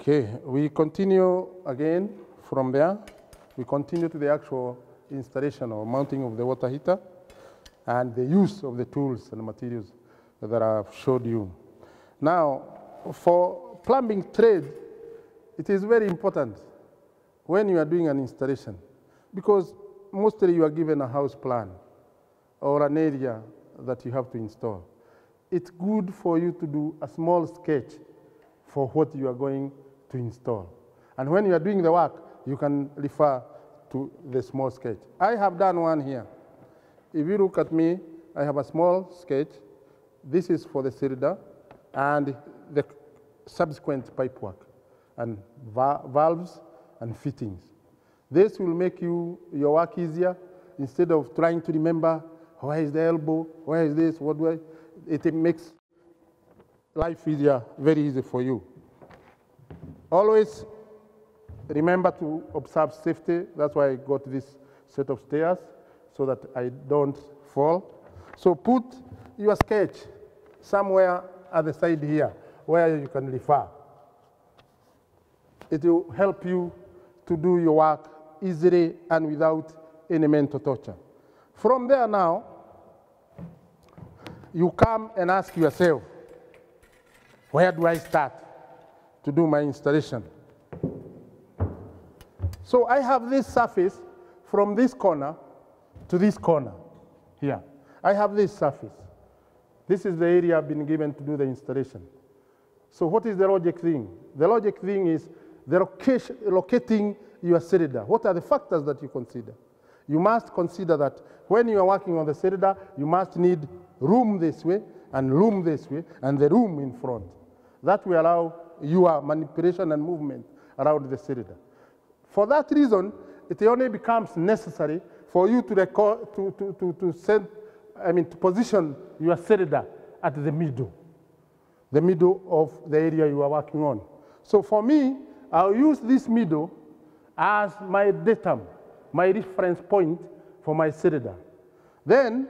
Okay, we continue again from there. We continue to the actual installation or mounting of the water heater and the use of the tools and materials that I've showed you. Now, for plumbing trade, it is very important when you are doing an installation because mostly you are given a house plan or an area that you have to install. It's good for you to do a small sketch for what you are going to install. And when you are doing the work, you can refer to the small sketch. I have done one here. If you look at me, I have a small sketch. This is for the cylinder and the subsequent pipe work and va valves and fittings. This will make you your work easier instead of trying to remember where is the elbow, where is this, what I, it makes life easier, very easy for you. Always remember to observe safety. That's why I got this set of stairs so that I don't fall. So put your sketch somewhere at the side here where you can refer. It will help you to do your work easily and without any mental torture. From there now, you come and ask yourself, where do I start to do my installation? So I have this surface from this corner to this corner here. I have this surface. This is the area I've been given to do the installation. So what is the logic thing? The logic thing is the location, locating your cylinder. What are the factors that you consider? You must consider that when you are working on the cylinder, you must need room this way and room this way and the room in front. That will allow your manipulation and movement around the cylinder. For that reason, it only becomes necessary for you to, record, to, to, to, to send, I mean, to position your cylinder at the middle, the middle of the area you are working on. So for me, I'll use this middle as my datum, my reference point for my cylinder. Then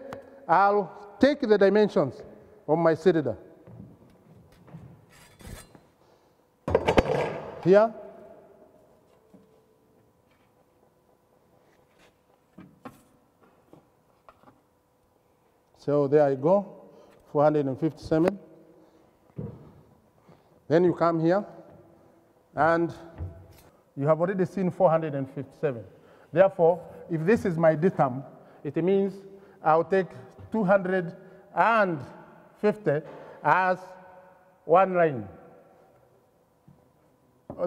I'll take the dimensions of my cylinder. Here, So there I go, 457. Then you come here, and you have already seen 457. Therefore, if this is my datum, it means I'll take 250 as one line,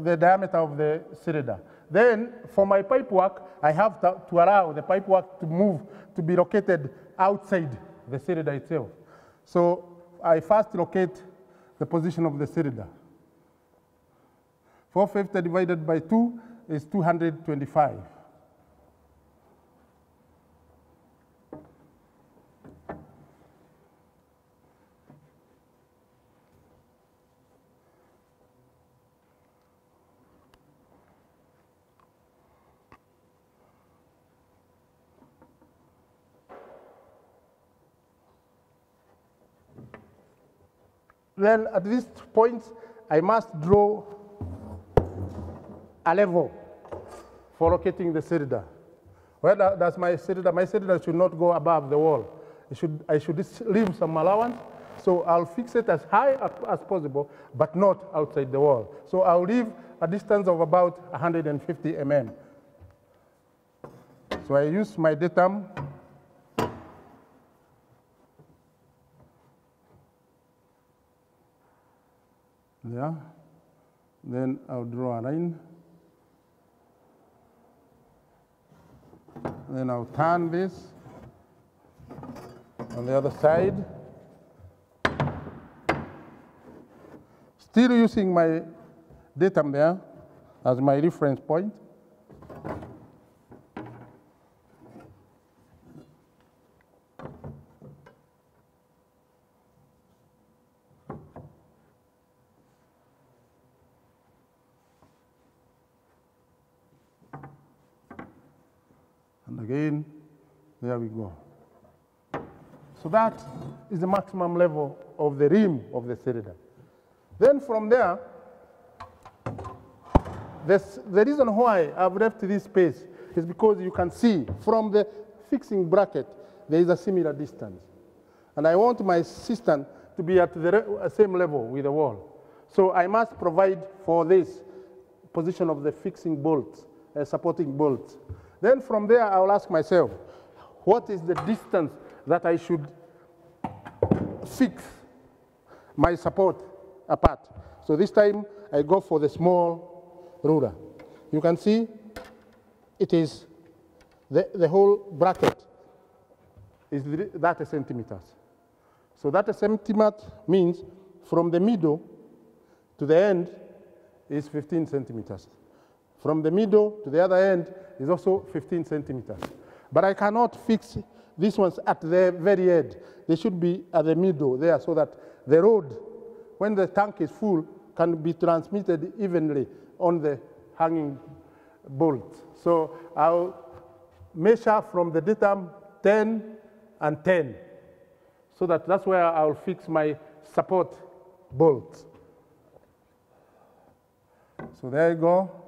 the diameter of the cylinder. Then, for my pipe work, I have to, to allow the pipe work to move, to be located outside the cylinder itself. So I first locate the position of the cylinder. 450 divided by 2 is 225. Then at this point, I must draw a level for locating the cylinder. Where does my cylinder? My cylinder should not go above the wall. It should, I should leave some allowance. So I'll fix it as high as possible, but not outside the wall. So I'll leave a distance of about 150 mm. So I use my datum there. Then I'll draw a line. Then I'll turn this on the other side. Still using my datum there as my reference point. Again, there we go. So that is the maximum level of the rim of the cylinder. Then from there, This, the reason why I've left this space is because you can see from the fixing bracket, there is a similar distance. And I want my system to be at the same level with the wall. So I must provide for this position of the fixing bolts, uh, supporting bolts. Then from there, I will ask myself, what is the distance that I should fix my support apart? So this time, I go for the small ruler. You can see it is the, the whole bracket is that centimeters. So that a centimeter means from the middle to the end is 15 centimeters. From the middle to the other end is also 15 centimeters. But I cannot fix these ones at the very end. They should be at the middle there so that the road, when the tank is full, can be transmitted evenly on the hanging bolt. So I'll measure from the datum 10 and 10. So that that's where I'll fix my support bolt. So there you go.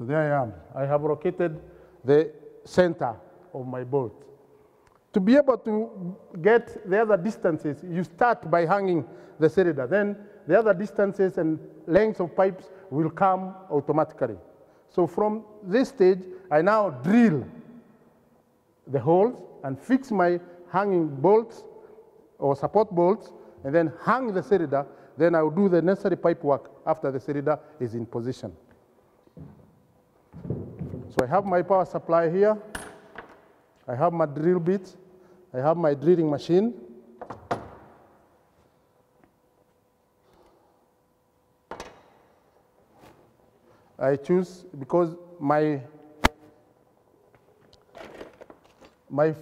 So there I am. I have located the center of my bolt. To be able to get the other distances, you start by hanging the cylinder. Then the other distances and lengths of pipes will come automatically. So from this stage, I now drill the holes and fix my hanging bolts or support bolts and then hang the cylinder. Then I will do the necessary pipe work after the cylinder is in position. So I have my power supply here. I have my drill bit. I have my drilling machine. I choose because my my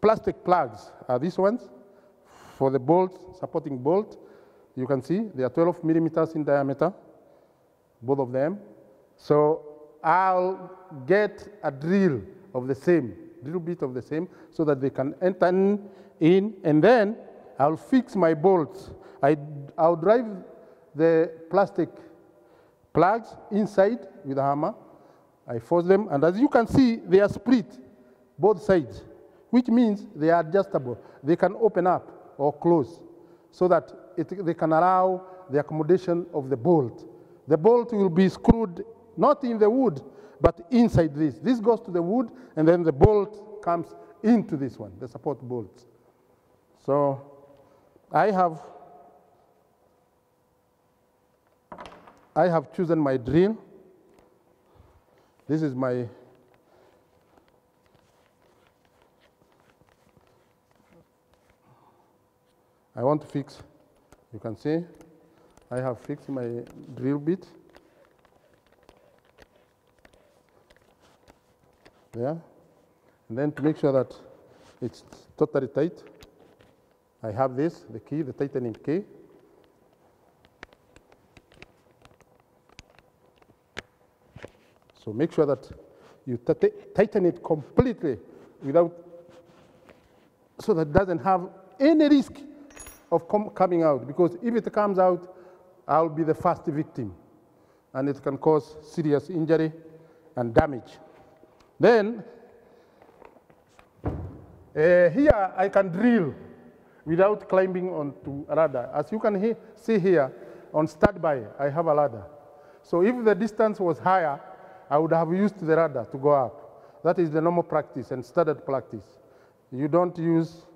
plastic plugs are these ones for the bolt, supporting bolt. You can see they are 12 millimeters in diameter, both of them. So I'll get a drill of the same, little bit of the same, so that they can enter in, and then I'll fix my bolts. I, I'll drive the plastic plugs inside with a hammer. I force them, and as you can see, they are split, both sides, which means they are adjustable. They can open up or close so that it, they can allow the accommodation of the bolt. The bolt will be screwed not in the wood, but inside this. This goes to the wood, and then the bolt comes into this one, the support bolt. So I have I have chosen my drill. This is my I want to fix, you can see, I have fixed my drill bit. There. And then to make sure that it's totally tight, I have this, the key, the tightening key. So make sure that you tighten it completely without, so that it doesn't have any risk of com coming out. Because if it comes out, I'll be the first victim. And it can cause serious injury and damage. Then, uh, here I can drill without climbing onto a ladder. As you can he see here, on standby, I have a ladder. So if the distance was higher, I would have used the ladder to go up. That is the normal practice and standard practice. You don't use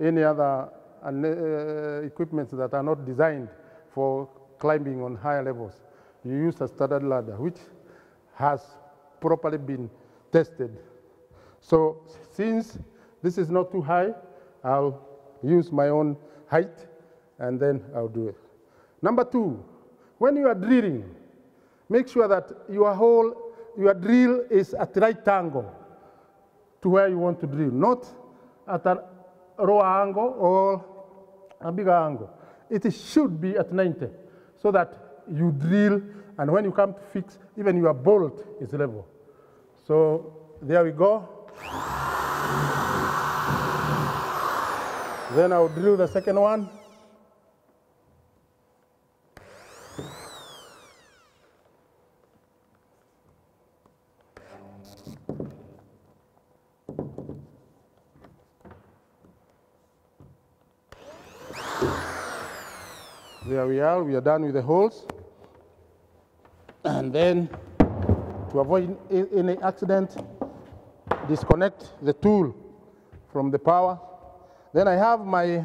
any other uh, equipment that are not designed for climbing on higher levels. You use a standard ladder, which has properly been tested. So since this is not too high, I'll use my own height and then I'll do it. Number two, when you are drilling, make sure that your hole, your drill is at right angle to where you want to drill, not at a low angle or a bigger angle. It should be at 90 so that you drill and when you come to fix, even your bolt is level. So there we go. Then I'll drill the second one. There we are, we are done with the holes. And then to avoid any accident, disconnect the tool from the power. Then I have my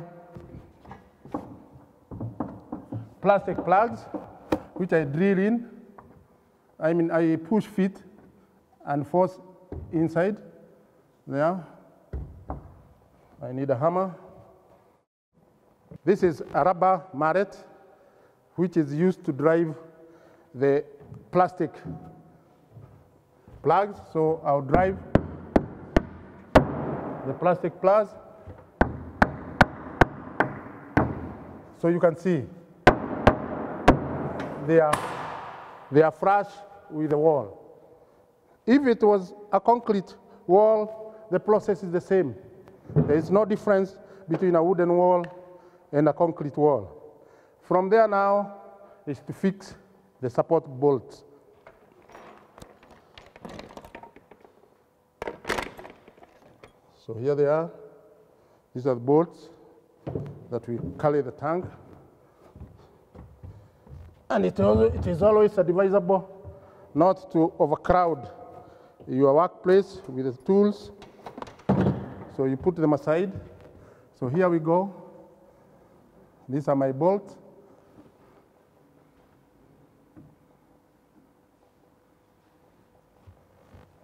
plastic plugs, which I drill in. I mean, I push fit and force inside there. I need a hammer. This is a rubber mallet, which is used to drive the plastic plugs. So I'll drive the plastic plugs. So you can see they are, they are flush with the wall. If it was a concrete wall, the process is the same. There is no difference between a wooden wall and a concrete wall. From there now is to fix the support bolts. So here they are. These are the bolts that will carry the tank. And it, also, it is always advisable not to overcrowd your workplace with the tools. So you put them aside. So here we go. These are my bolts.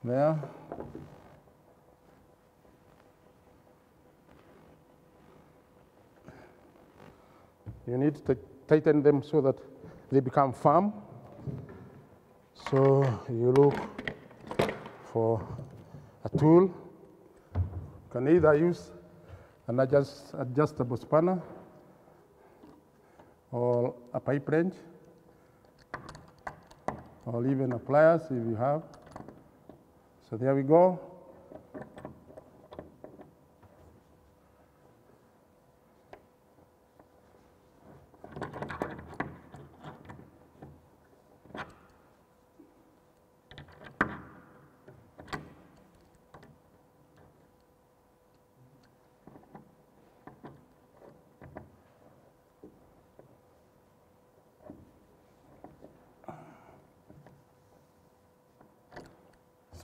There. You need to tighten them so that they become firm. So you look for a tool. You can either use an adjust, adjustable spanner or a pipe wrench or even a pliers if you have. So there we go.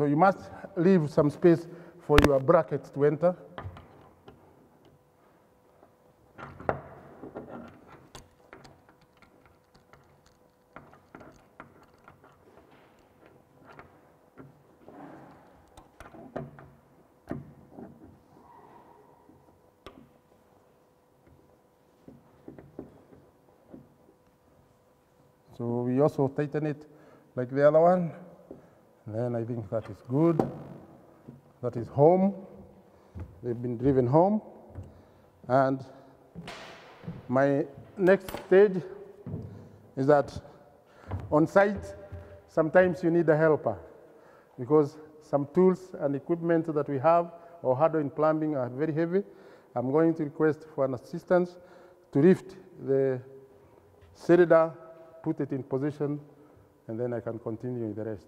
So you must leave some space for your brackets to enter. So we also tighten it like the other one. Then I think that is good. That is home. They've been driven home. And my next stage is that on site, sometimes you need a helper because some tools and equipment that we have or hardware in plumbing are very heavy. I'm going to request for an assistance to lift the cylinder, put it in position, and then I can continue with the rest.